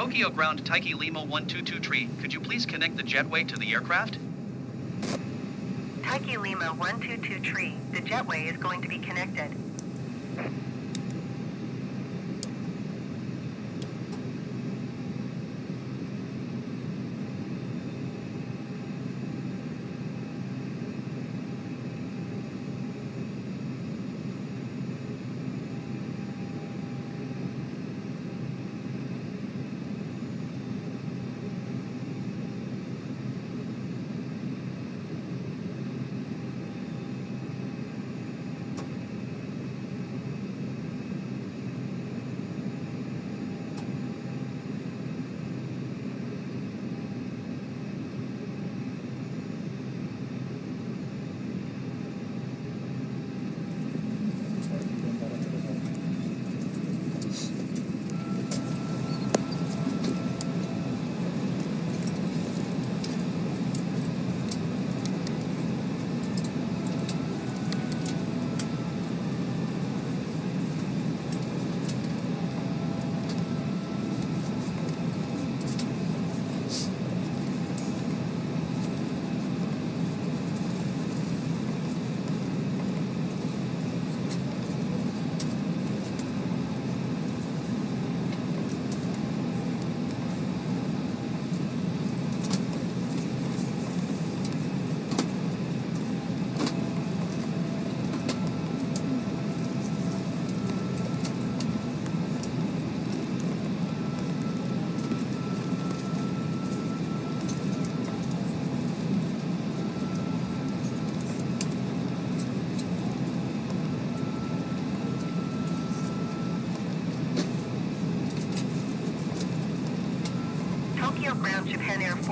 Tokyo ground Taiki Lima 122. Could you please connect the jetway to the aircraft? Taiki Lima 122. The jetway is going to be connected.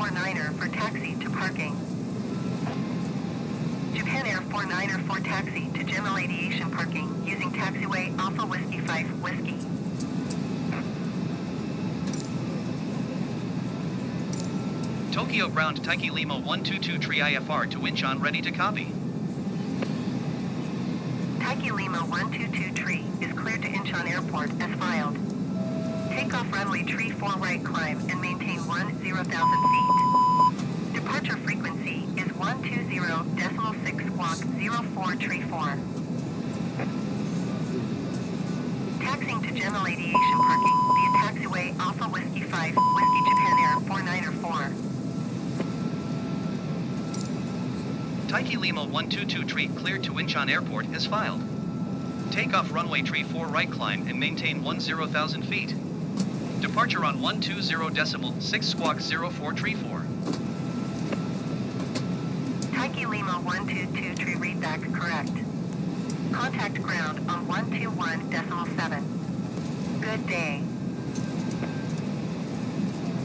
49er for taxi to parking. Japan Air 49er for taxi to general aviation parking using taxiway Alpha Whiskey 5 Whiskey. Tokyo ground Taiki Lima 122 tree IFR to Incheon ready to copy. Taiki Lima 122 tree is cleared to Incheon Airport as filed. Runway tree 4 right climb and maintain 1 0,000 feet. Departure frequency is 120.6 squawk 04 tree 4. Taxiing to general aviation parking via taxiway Alpha Whiskey 5 Whiskey Japan Air 494. Taiki Lima 122 tree cleared to Incheon Airport is filed. Takeoff runway tree 4 right climb and maintain 10,000 feet. Departure on 120 decimal 6 squawk 04 tree 4. Taiki Lima 122 tree readback correct. Contact ground on 121 decimal 7. Good day.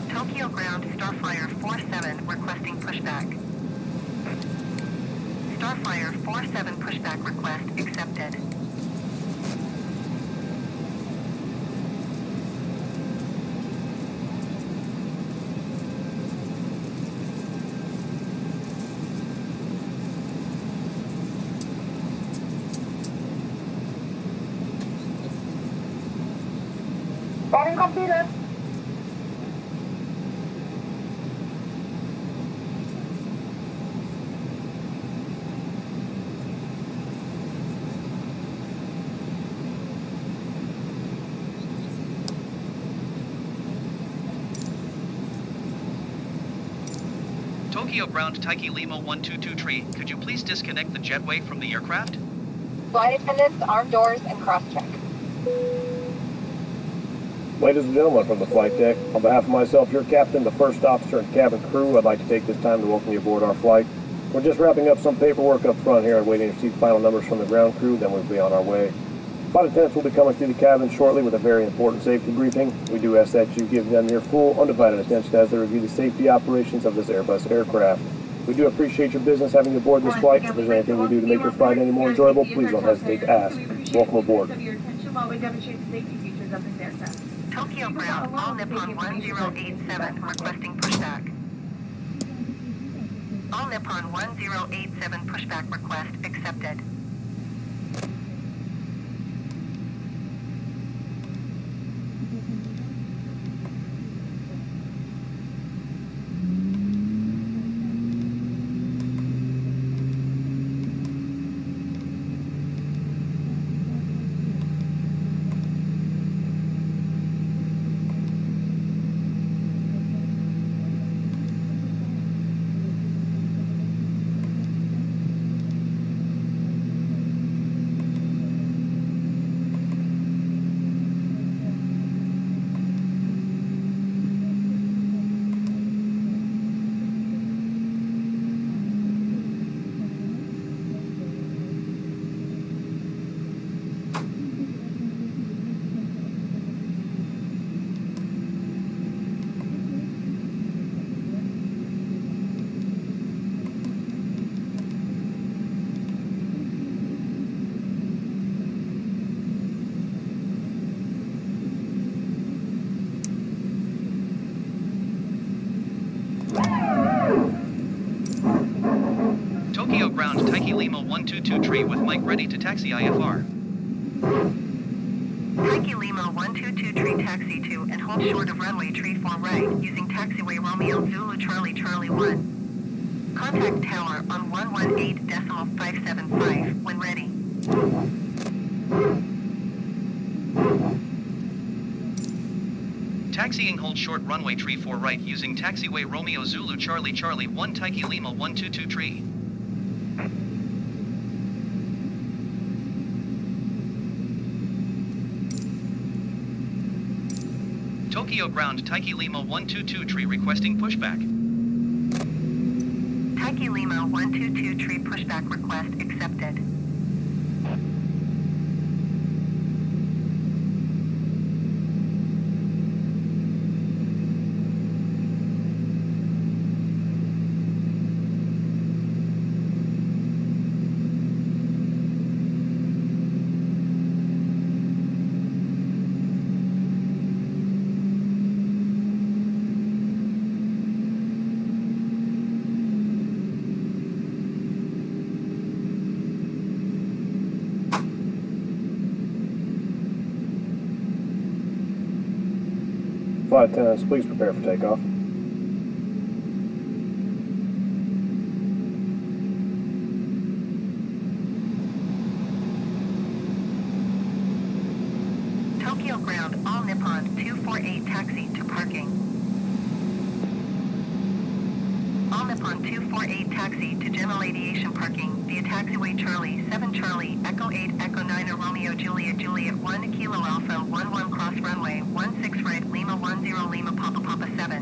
Tokyo ground Starflyer 47 requesting pushback. Starflyer 47 pushback request accepted. Tokyo ground Taiki Lima 1223. Could you please disconnect the jetway from the aircraft? Flight attendants, arm doors, and cross-check. Ladies and gentlemen from the flight deck, on behalf of myself, your captain, the first officer, and cabin crew, I'd like to take this time to welcome you aboard our flight. We're just wrapping up some paperwork up front here and waiting to receive final numbers from the ground crew, then we'll be on our way. Flight attendants will be coming through the cabin shortly with a very important safety briefing. We do ask that you give them your full, undivided attention as they review the safety operations of this Airbus aircraft. We do appreciate your business having you aboard this flight. If there's anything we do to make your flight any more enjoyable, please don't hesitate to ask. Welcome aboard. While we demonstrate the safety features of this aircraft. Tokyo ground All Nippon 1087 requesting pushback. All Nippon 1087 pushback request accepted. Taiki Lima 122 tree with Mike ready to taxi IFR. Taiki Lima 122 tree taxi 2 and hold short of runway tree 4 right using taxiway Romeo Zulu Charlie Charlie 1. Contact tower on 118.575 when ready. Taxiing hold short runway tree 4 right using taxiway Romeo Zulu Charlie Charlie 1 Taiki Lima 122 tree. Tokyo ground Taiki Lima 122 tree requesting pushback. Taiki Lima 122 tree pushback request accepted. Flight attendants, uh, please prepare for takeoff. Tokyo ground all Nippon 248 taxi to parking. All Nippon 248 taxi to general aviation parking via taxiway Charlie 7 Charlie Echo 8 Echo 9 Romeo Juliet Juliet 1 Kilo Alpha 1 1 cross runway 1 6 right Lima 1 0 Lima Papa Papa 7.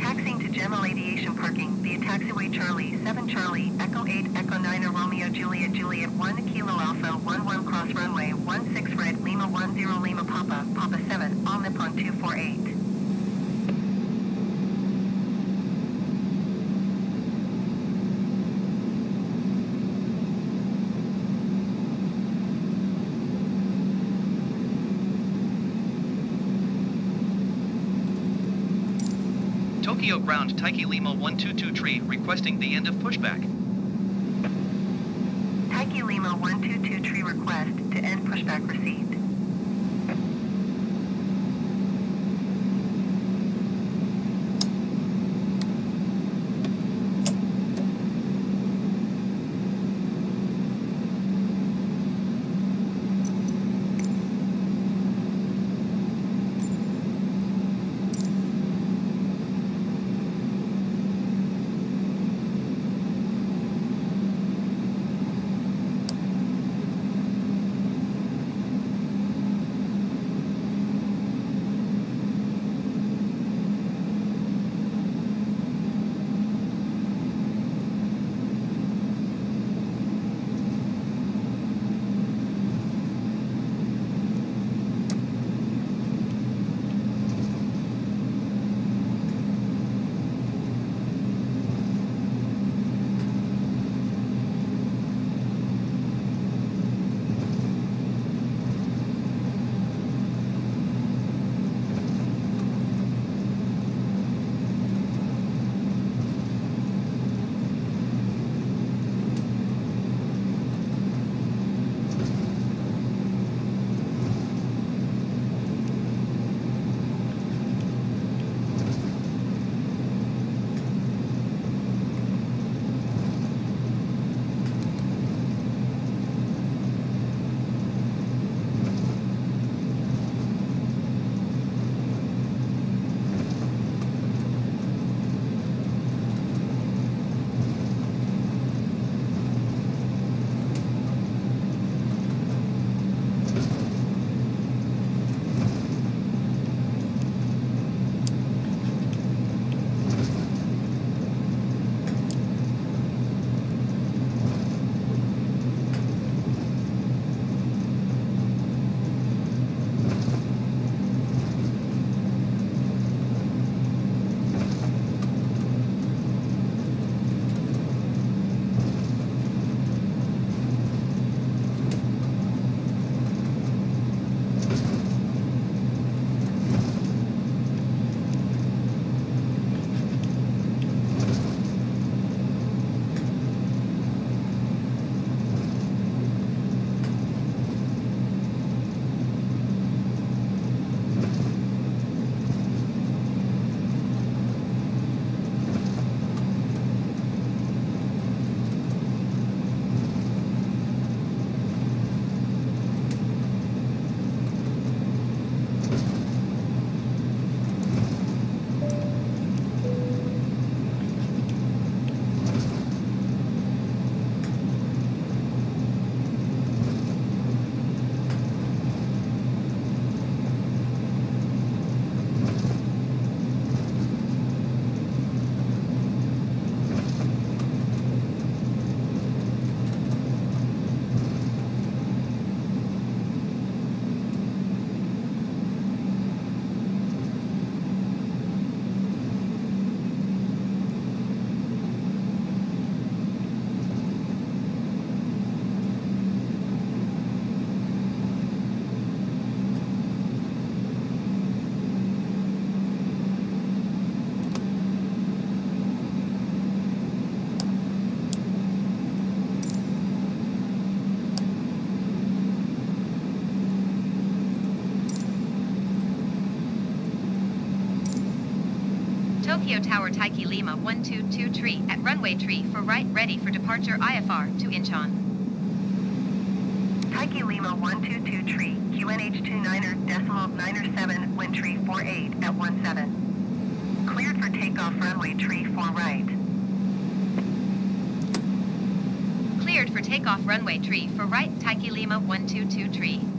Taxiing to general aviation parking Charlie 7 Charlie Echo 8 Echo 9 Romeo Juliet Juliet 1 Kilo Alpha 1 1 cross runway 1 6 right Lima 1 0 Lima Papa Papa 7 all Nippon 248. Tokyo ground Taiki Lima 122 tree requesting the end of pushback. Taiki Lima 122 request to end pushback received. Tokyo Tower Taiki Lima 122 tree at runway tree for right ready for departure IFR to Incheon. Taiki Lima 122 tree, QNH 29er decimal 9er 7, tree at 17. Cleared for takeoff runway tree for right. Cleared for takeoff runway tree for right Taiki Lima 122 tree.